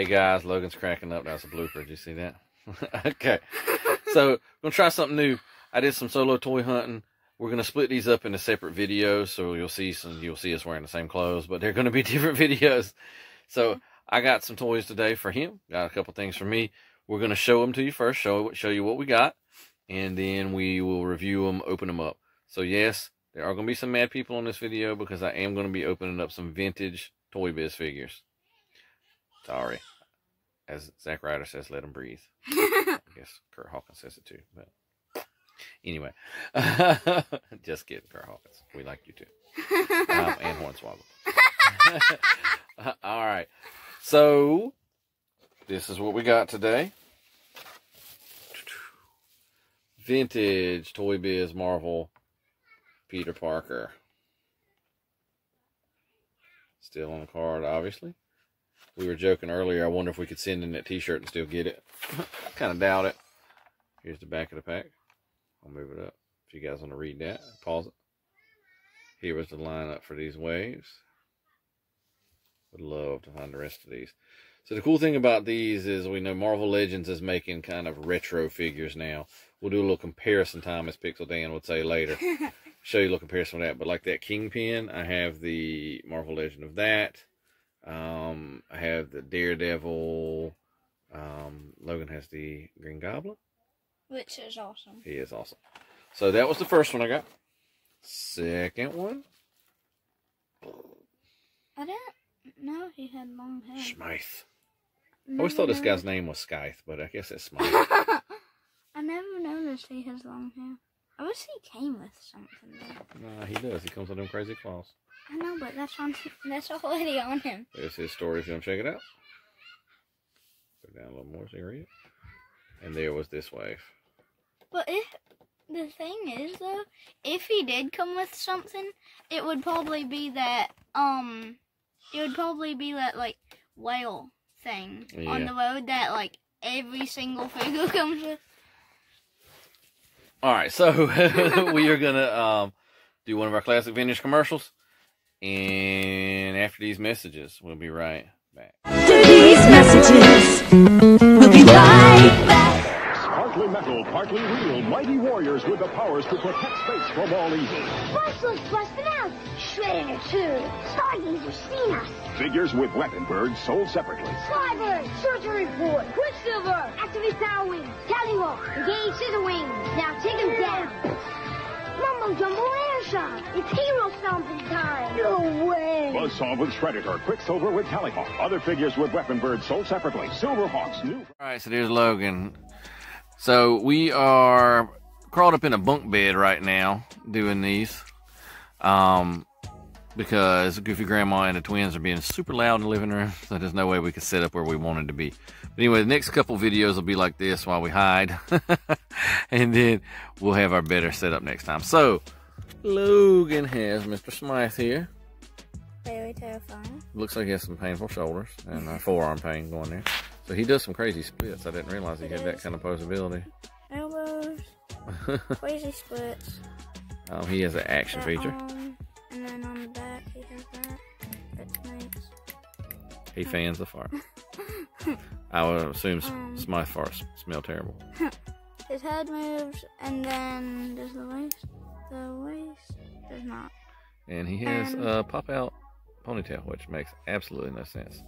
Hey guys, Logan's cracking up. That's a blooper. Did you see that? okay. So, we're gonna try something new. I did some solo toy hunting. We're gonna split these up into separate videos, so you'll see some. You'll see us wearing the same clothes, but they're gonna be different videos. So, I got some toys today for him. Got a couple things for me. We're gonna show them to you first. Show show you what we got, and then we will review them, open them up. So yes, there are gonna be some mad people on this video because I am gonna be opening up some vintage Toy Biz figures. Sorry. As Zack Ryder says, let him breathe. I guess Kurt Hawkins says it too. But anyway, just kidding, Kurt Hawkins. We like you too. Um, and Hornswoggle. All right. So, this is what we got today. Vintage Toy Biz Marvel Peter Parker. Still on the card, obviously. We were joking earlier. I wonder if we could send in that t-shirt and still get it. I kind of doubt it. Here's the back of the pack. I'll move it up. If you guys want to read that, pause it. Here was the lineup for these waves. Would love to find the rest of these. So the cool thing about these is we know Marvel Legends is making kind of retro figures now. We'll do a little comparison time, as Pixel Dan would say later. Show you a little comparison of that. But like that Kingpin, I have the Marvel Legend of that. Um, I have the Daredevil. Um, Logan has the Green Goblin. Which is awesome. He is awesome. So that was the first one I got. Second one, I didn't know he had long hair. Smythe. I always thought this guy's name was Scythe, but I guess it's Smythe. I never noticed he has long hair. I wish he came with something. Though. nah, he does. He comes with them crazy claws. I know, but that's on. That's already on him. There's his story if you want to check it out. Go down a little more so you read it. And there was this wave. But if the thing is though, if he did come with something, it would probably be that um, it would probably be that like whale thing on the road that like every single figure comes with. All right, so we are gonna um, do one of our classic vintage commercials, and after these messages, we'll be right back. After these messages, we'll be right back. Partly metal, partly real, mighty warriors with the powers to protect space from all evil. Muscles busting out. Shredder too. Stargazer has seen us. Figures with weapon birds sold separately. Skybird. Surgery report. Quicksilver. Activate Power Wings. Tallyhawk. Engage Scissor Wings. Now take him down. Mumbo Jumbo Air Shot. It's hero stomping time. No way. Buzzsaw with Shredditor, Quicksilver with Tallyhawk. Other figures with weapon birds sold separately. Silverhawks, new. All right, so there's Logan. So we are crawled up in a bunk bed right now doing these, um, because Goofy Grandma and the twins are being super loud in the living room. So there's no way we could set up where we wanted to be. But anyway, the next couple videos will be like this while we hide, and then we'll have our better setup next time. So Logan has Mr. Smythe here. Very terrifying. Looks like he has some painful shoulders and uh, forearm pain going there. So he does some crazy splits. I didn't realize he had that kind of posability. Elbows, crazy splits. um, he has an action that feature. arm, He fans the fart. I would assume Um. Smythe farts smell terrible. His head moves, and then does the waist? The waist does not. And he has Um. a pop out ponytail, which makes absolutely no sense.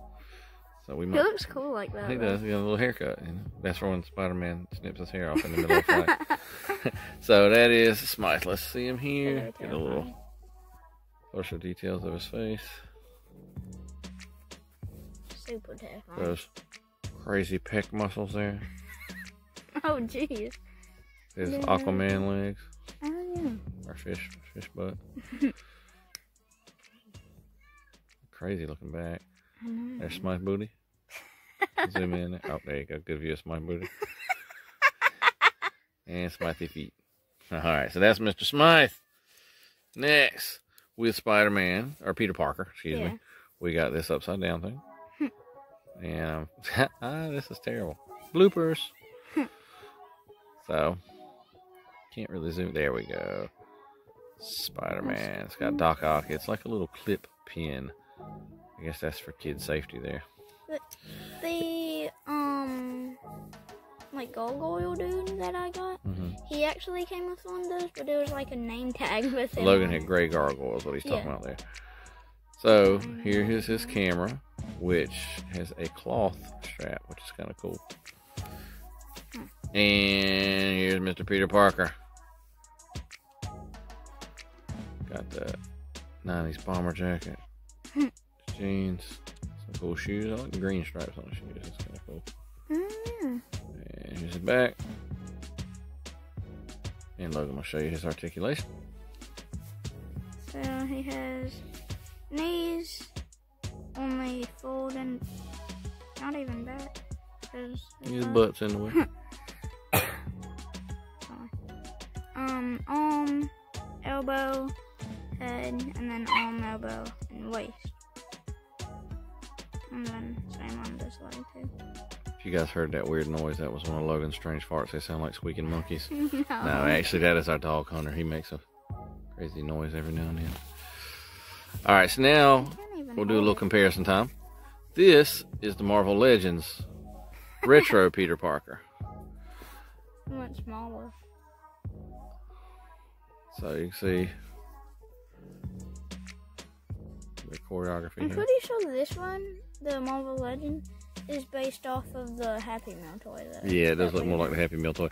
So we He might. looks cool like that. He though. does. He got a little haircut. And that's for when Spider Man snips his hair off in the middle of the fight. so that is Smythe. Let's see him here. Get a little closer details of his face. Super terrifying. Those crazy pec muscles there. Oh jeez. His Yeah. Aquaman legs. Oh yeah. Or fish fish butt. crazy looking back. There's Smythe booty. Zoom in. Oh, there you go. Good view of Smythe booty. and Smythe feet. All right, so that's Mr. Smythe. Next, with Spider Man, or Peter Parker, excuse Yeah. me, we got this upside down thing. And ah, this is terrible. Bloopers. so, can't really zoom. There we go. Spider Man. It's got Doc Ock. It's like a little clip pin. I guess that's for kid safety there. the um like gargoyle dude that I got, Mhm. he actually came with one of those, but it was like a name tag with it. Logan had gray gargoyle is what he's talking Yeah. about there. So here is his camera, which has a cloth strap, which is kind of cool. And here's Mr. Peter Parker. Got the 90s bomber jacket, jeans, some cool shoes. I like the green stripes on the shoes. It's kind of cool. Mm. And here's his back. And Logan will show you his articulation. So he has knees only fold and not even. 'cause His butt- butt's in the way. Um, arm, elbow, head, and then arm, elbow, and waist. And then same on this leg too. If you guys heard that weird noise, that was one of Logan's strange farts. They sound like squeaking monkeys. no. No, actually, that is our dog Hunter. He makes a crazy noise every now and then. All right, so now we'll do a little comparison time. This is the Marvel Legends retro Peter Parker. Much smaller. So you can see the choreography I'm here. pretty sure this one, the Marvel Legend, is based off of the Happy Meal toy. That, Yeah, it does look more like the Happy Meal toy.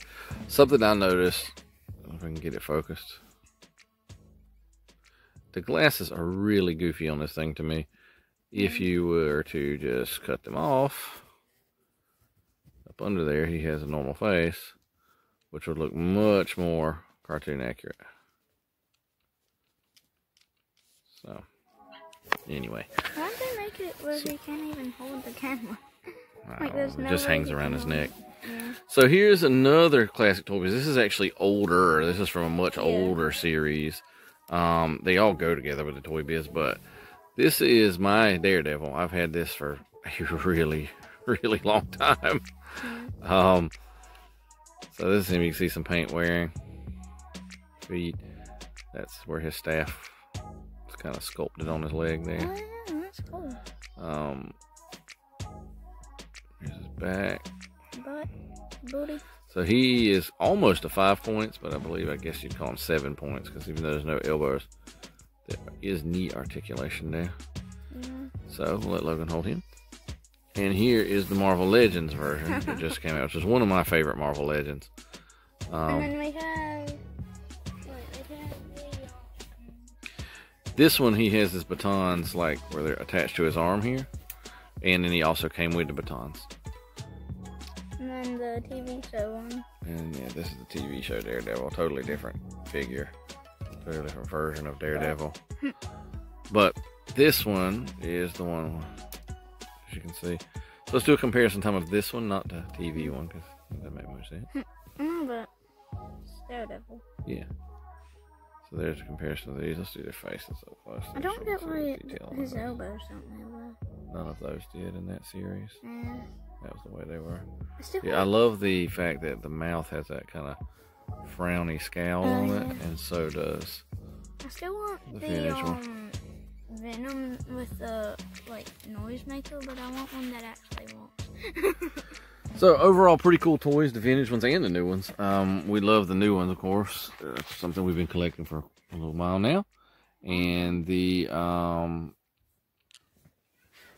Something I noticed, if I can get it focused. The glasses are really goofy on this thing to me. If you were to just cut them off, up under there, he has a normal face, which would look much more cartoon accurate. So, anyway, Why'd they make it where he can't even hold the camera? Like, oh, there's know, it no just hangs around his neck. Yeah. So here's another classic toy because this is actually older. This is from a much Yeah. older series. Um, they all go together with the Toy Biz, but this is my Daredevil. I've had this for a really, really long time. Um, so this is him. You can see some paint wearing. Feet. That's where his staff is kind of sculpted on his leg Oh, there. that's cool. Um, here's his back. But, booty. So he is almost to five points, but I believe I guess you'd call him seven points because even though there's no elbows, there is knee articulation there. Yeah. So we'll let Logan hold him. And here is the Marvel Legends version that just came out, which is one of my favorite Marvel Legends. and Um, then we have. Wait, we have the. this one he has his batons like where they're attached to his arm here, and then he also came with the batons. The TV show one. And yeah, this is the TV show Daredevil. Totally different figure. Totally different version of Daredevil. but this one is the one, as you can see. So let's do a comparison time of this one, not the TV one, because that makes more sense. Mm, but. Daredevil. Yeah. So there's a comparison of these. Let's do their faces up close. I don't get why his elbows don't move. None of those did in that series. Yeah. That was the way they were. I Yeah, I love the fact that the mouth has that kind of frowny scowl on it, and so does I still want The the, um Venom with the like noise maker, but I want one that actually walks. So overall, pretty cool toys, the vintage ones and the new ones. Um, we love the new ones, of course. It's something we've been collecting for a little while now, and the um,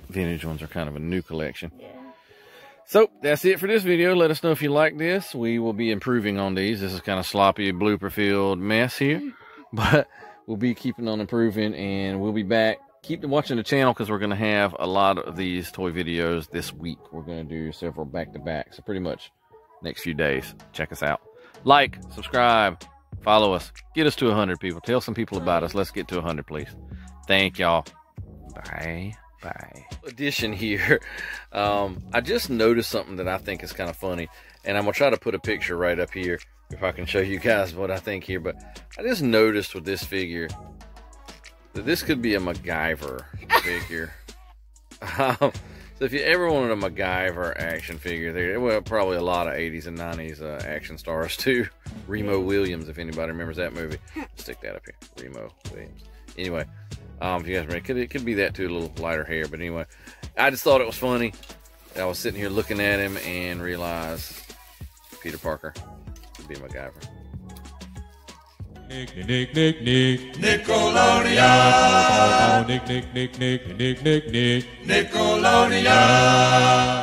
vintage ones are kind of a new collection. Yeah. So that's it for this video. Let us know if you like this. We will be improving on these. This is kind of sloppy, blooper filled mess here, but we'll be keeping on improving, and we'll be back. Keep watching the channel because we're going to have a lot of these toy videos this week. We're going to do several back to back, so pretty much next few days. Check us out. Like, subscribe, follow us. Get us to 100 people. Tell some people about us. Let's get to 100, please. Thank y'all. Bye. Bye. Addition here. Um, I just noticed something that I think is kind of funny, and I'm gonna try to put a picture right up here if I can show you guys what I think here. But I just noticed with this figure that this could be a MacGyver figure. Um, so if you ever wanted a MacGyver action figure, there well probably a lot of 80s and 90s uh, action stars too. Remo Williams, if anybody remembers that movie, stick that up here. Remo Williams. Anyway, um, if you guys remember, it could, it could be that too, a little lighter hair. But anyway, I just thought it was funny. I was sitting here looking at him and realized Peter Parker would be MacGyver. Nick, Nick, Nick, Nick. Nickelodeon. Nick, Nick, Nick, Nick, Nick, Nick, Nick. Nickelodeon.